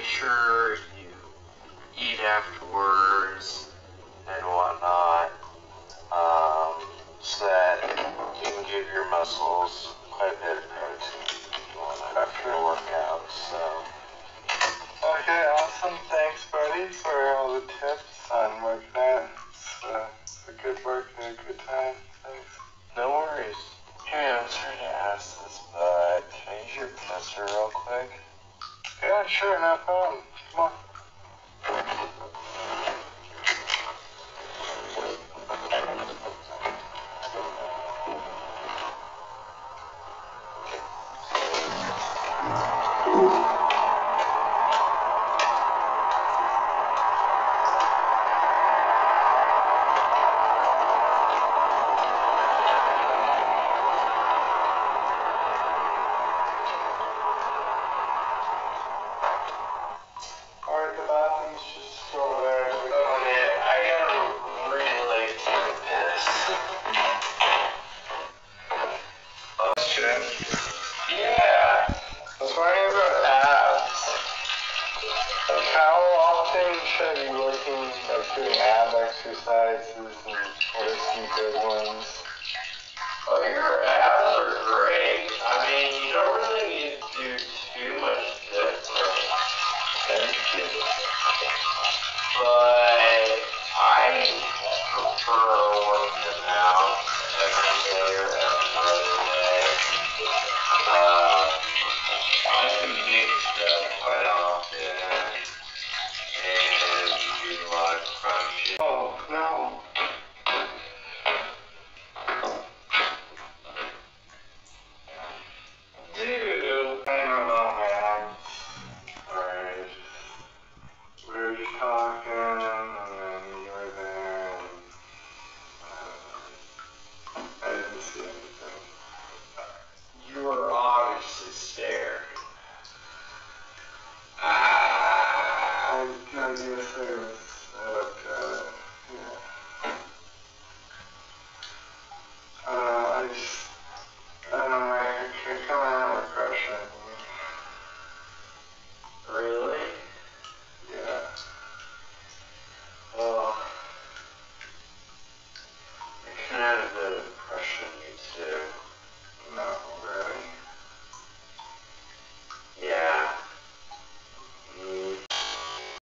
make sure you eat afterwards and whatnot, um, so that you can give your muscles quite a bit of protein after a workout. So. Okay, awesome. Thanks, buddy, for all the tips on workout. It's uh, a good work and a good time. Thanks. No worries. Hey, I'm sorry to ask this, but can I use your tester real quick? Sure, no problem. Come How often should I be working, like, doing ab exercises, and what are some good ones? Oh, your abs are great. I mean, you don't really need to do too much different. Thank you. But I prefer working out every day or every other day. al videojuego.